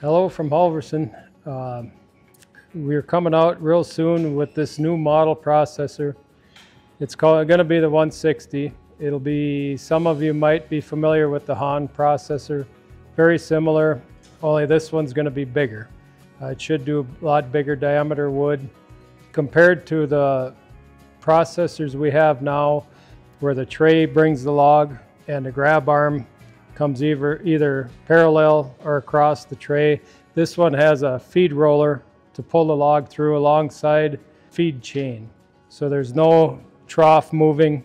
Hello from Halverson. Um, we're coming out real soon with this new model processor. It's called going to be the 160. It'll be some of you might be familiar with the Han processor. Very similar, only this one's going to be bigger. Uh, it should do a lot bigger diameter wood compared to the processors we have now where the tray brings the log and the grab arm comes either, either parallel or across the tray. This one has a feed roller to pull the log through alongside feed chain. So there's no trough moving.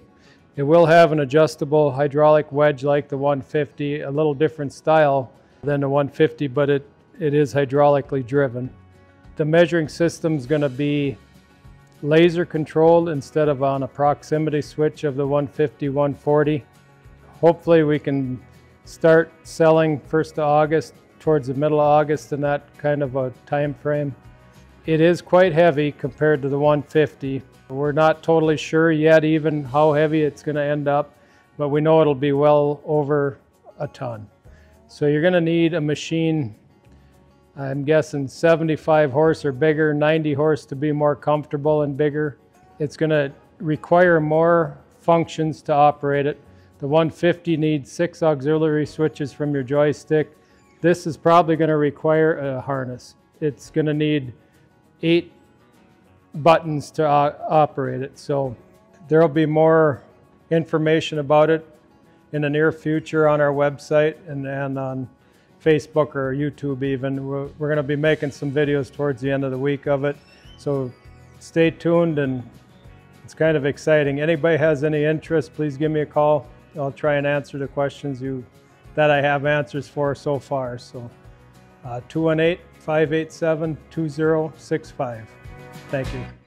It will have an adjustable hydraulic wedge like the 150, a little different style than the 150, but it, it is hydraulically driven. The measuring system is going to be laser controlled instead of on a proximity switch of the 150, 140. Hopefully we can start selling 1st of August towards the middle of August in that kind of a time frame. It is quite heavy compared to the 150. We're not totally sure yet even how heavy it's going to end up, but we know it'll be well over a ton. So you're going to need a machine, I'm guessing 75 horse or bigger, 90 horse to be more comfortable and bigger. It's going to require more functions to operate it. The 150 needs six auxiliary switches from your joystick. This is probably going to require a harness. It's going to need eight buttons to operate it. So there'll be more information about it in the near future on our website and, and on Facebook or YouTube even. We're, we're going to be making some videos towards the end of the week of it. So stay tuned and it's kind of exciting. Anybody has any interest, please give me a call. I'll try and answer the questions you that I have answers for so far. So uh, 218 587 2065. Thank you.